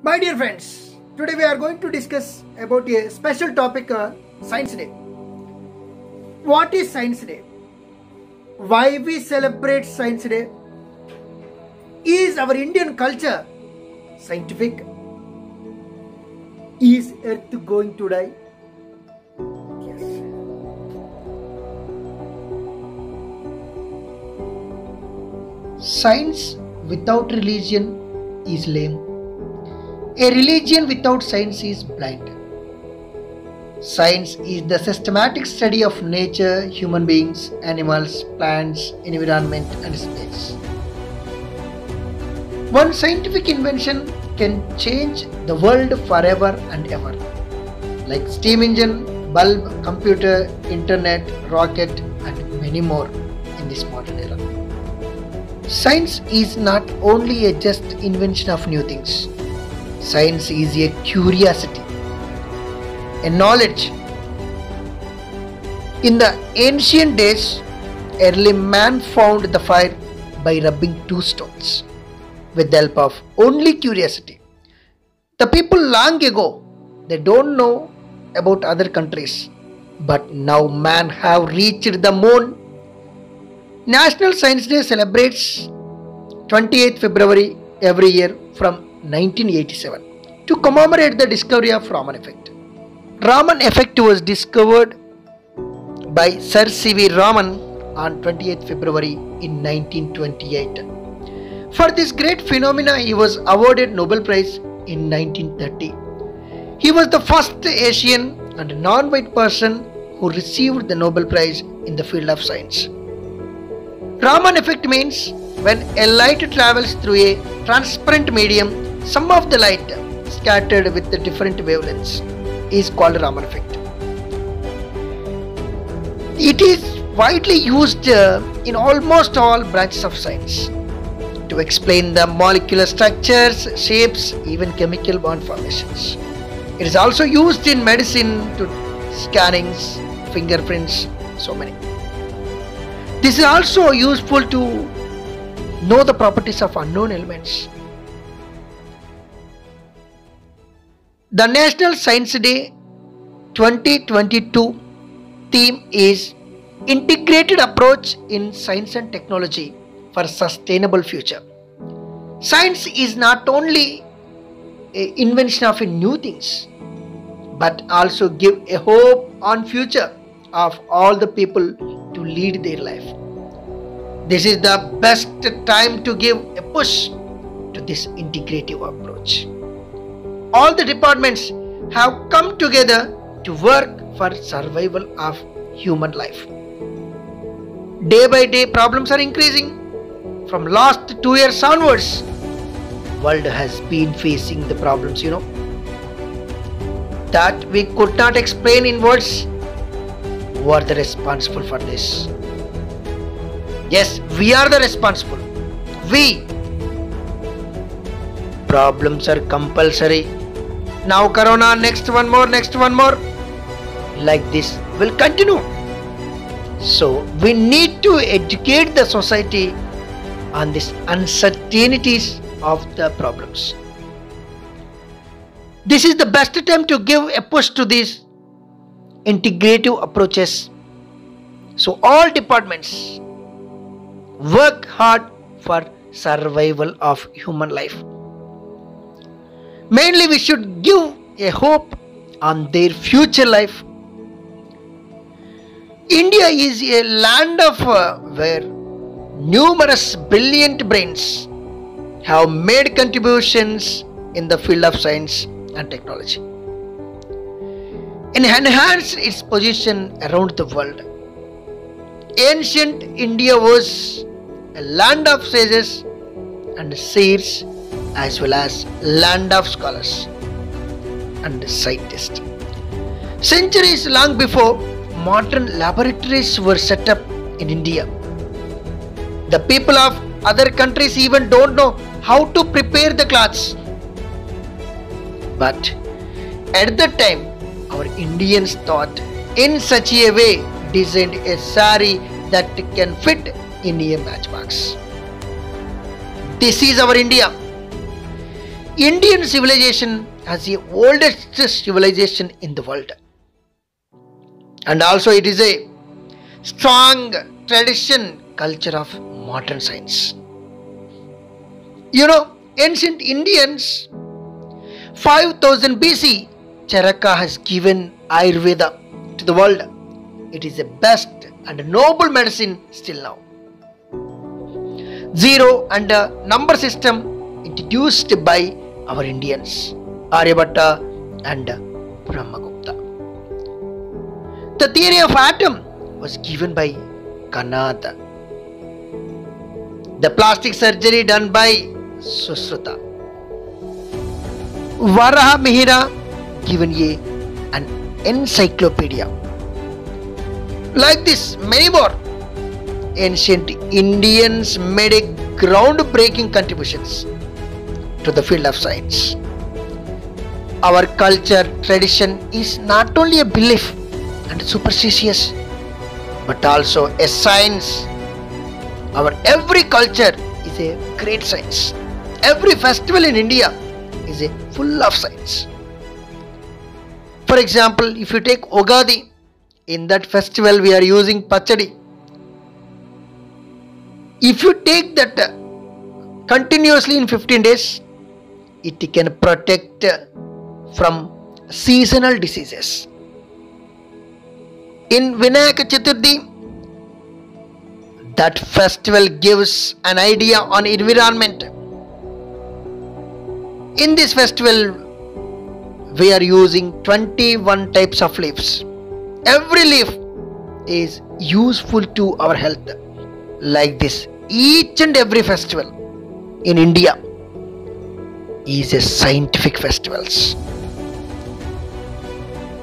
My dear friends, today we are going to discuss about a special topic uh, Science Day. What is Science Day? Why we celebrate Science Day? Is our Indian culture scientific? Is Earth going to die? Yes. Science without religion is lame. A religion without science is blind. Science is the systematic study of nature, human beings, animals, plants, environment, and space. One scientific invention can change the world forever and ever, like steam engine, bulb, computer, internet, rocket, and many more in this modern era. Science is not only a just invention of new things. Science is a curiosity, a knowledge. In the ancient days, early man found the fire by rubbing two stones with the help of only curiosity. The people long ago, they don't know about other countries, but now man have reached the moon National Science Day celebrates 28th February every year from 1987 to commemorate the discovery of Raman effect. Raman effect was discovered by Sir C.V. Raman on 28th February in 1928. For this great phenomena, he was awarded Nobel Prize in 1930. He was the first Asian and non-white person who received the Nobel Prize in the field of science. Raman effect means when a light travels through a transparent medium, some of the light scattered with the different wavelengths is called Raman effect. It is widely used uh, in almost all branches of science to explain the molecular structures, shapes, even chemical bond formations. It is also used in medicine to scannings, fingerprints, so many. This is also useful to know the properties of unknown elements. The National Science Day 2022 theme is Integrated Approach in Science and Technology for Sustainable Future. Science is not only a invention of new things but also give a hope on future of all the people to lead their life. This is the best time to give a push to this integrative approach. All the departments have come together to work for survival of human life. Day by day problems are increasing. From last 2 years onwards, world has been facing the problems, you know, that we could not explain in words who are the responsible for this? Yes, we are the responsible. We. Problems are compulsory. Now Corona, next one more, next one more. Like this will continue. So we need to educate the society on these uncertainties of the problems. This is the best time to give a push to these integrative approaches. So, all departments work hard for survival of human life. Mainly, we should give a hope on their future life. India is a land of uh, where numerous brilliant brains have made contributions in the field of science and technology and enhanced its position around the world. Ancient India was a land of sages and seers as well as land of scholars and scientists. Centuries long before modern laboratories were set up in India. The people of other countries even don't know how to prepare the clothes. But at that time, our Indians thought in such a way designed a sari that can fit in a matchbox. This is our India. Indian civilization as the oldest civilization in the world. And also it is a strong tradition culture of modern science. You know, ancient Indians 5000 BC Charaka has given Ayurveda to the world. It is the best and noble medicine still now. Zero and uh, number system introduced by our Indians, Aryabhatta and Brahmagupta. The theory of atom was given by Kanada. The plastic surgery done by Susruta. Varaha Mihira given ye an encyclopedia. Like this, many more ancient Indians made a groundbreaking contributions to the field of science. Our culture tradition is not only a belief and superstitious but also a science. Our every culture is a great science. Every festival in India is a full of science. For example, if you take Ugadi, in that festival we are using pachadi. If you take that continuously in 15 days, it can protect from seasonal diseases. In Vinayaka Chaturthi, that festival gives an idea on environment. In this festival, we are using 21 types of leaves. Every leaf is useful to our health. Like this, each and every festival in India is a scientific festivals.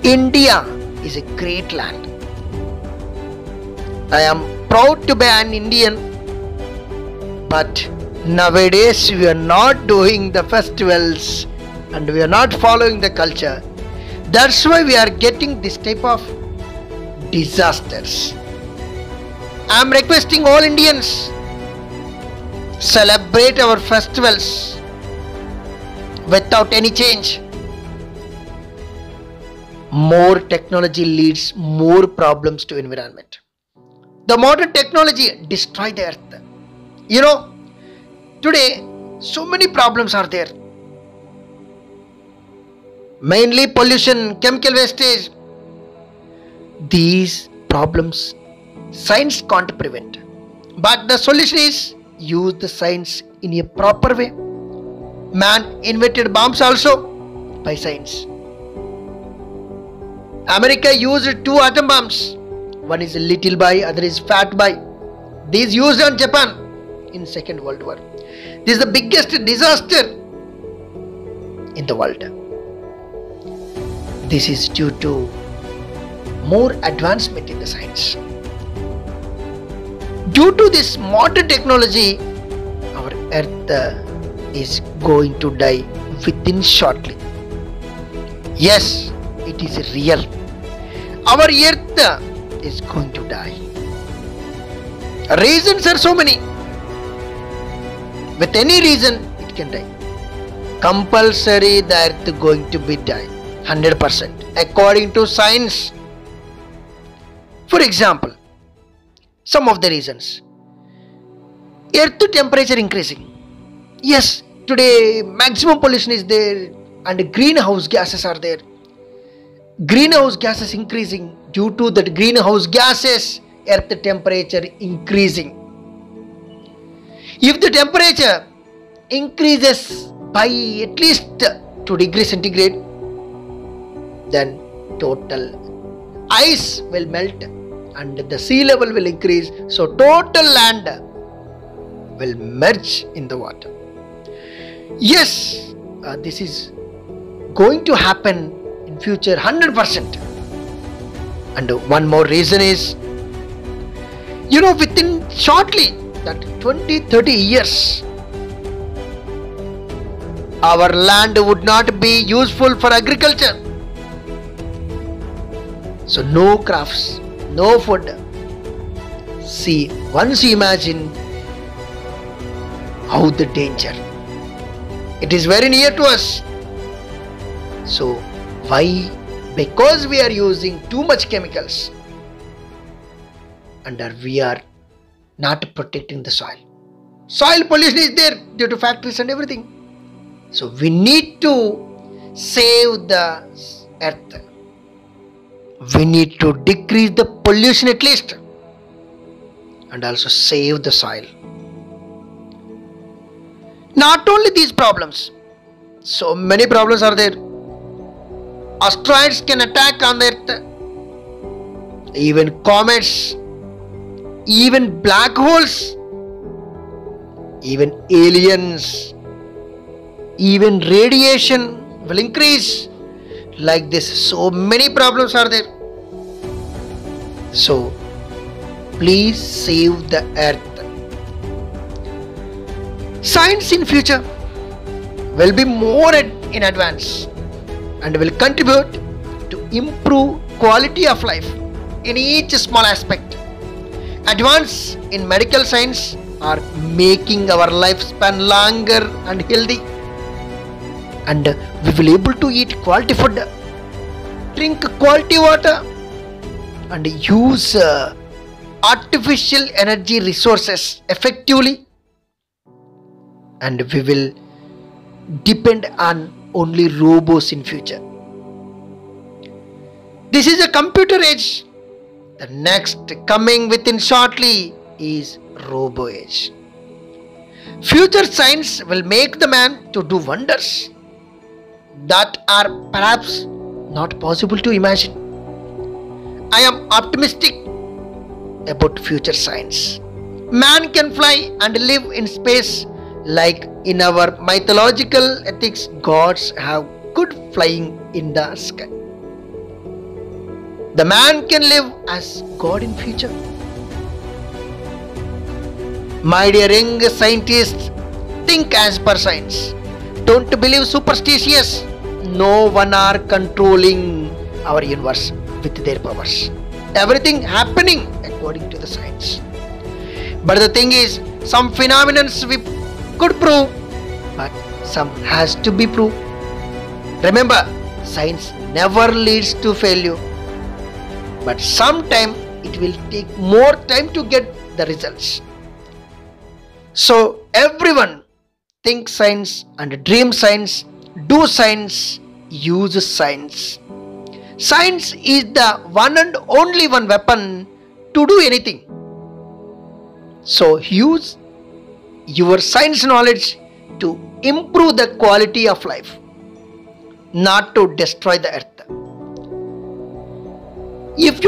India is a great land. I am proud to be an Indian, but nowadays we are not doing the festivals and we are not following the culture. That's why we are getting this type of disasters. I am requesting all Indians celebrate our festivals without any change. More technology leads more problems to environment. The modern technology destroy the earth. You know today so many problems are there. Mainly pollution chemical wastage. These problems science can't prevent. But the solution is use the science in a proper way man invented bombs also? By science. America used two atom bombs. One is little boy other is fat by these used on japan in second world war. This is the biggest disaster in the world. This is due to more advancement in the science. Due to this modern technology our earth uh, is going to die within shortly. Yes it is real. Our earth is going to die. Reasons are so many. With any reason it can die. Compulsory the earth is going to be die 100% according to science. For example some of the reasons. Earth temperature increasing. Yes today maximum pollution is there and greenhouse gases are there. Greenhouse gases increasing due to that greenhouse gases earth temperature increasing. If the temperature increases by at least 2 degrees centigrade then total ice will melt and the sea level will increase. So total land will merge in the water yes uh, this is going to happen in future 100% and one more reason is you know within shortly that 20 30 years our land would not be useful for agriculture. So no crafts no food. See once you imagine how the danger It is very near to us. So, why? Because we are using too much chemicals and we are not protecting the soil. Soil pollution is there due to factories and everything. So, we need to save the earth. We need to decrease the pollution at least and also save the soil. Not only these problems, so many problems are there. Asteroids can attack on the earth, even comets, even black holes, even aliens, even radiation will increase. Like this, so many problems are there. So, please save the earth science in future will be more in advance and will contribute to improve quality of life in each small aspect. Advance in medical science are making our lifespan longer and healthy. And we will able to eat quality food drink quality water and use uh, artificial energy resources effectively and we will depend on only robots in future. This is a computer age. The next coming within shortly is robo age. Future science will make the man to do wonders that are perhaps not possible to imagine. I am optimistic about future science. Man can fly and live in space like in our mythological ethics, gods have good flying in the sky. The man can live as God in future. My dear young scientists, think as per science. Don't believe superstitious. No one are controlling our universe with their powers. Everything happening according to the science. But the thing is, some phenomena we could prove, but some has to be proved. Remember, science never leads to failure, but sometime it will take more time to get the results. So, everyone think science and dream science, do science, use science. Science is the one and only one weapon to do anything. So, use your science knowledge to improve the quality of life, not to destroy the earth. If you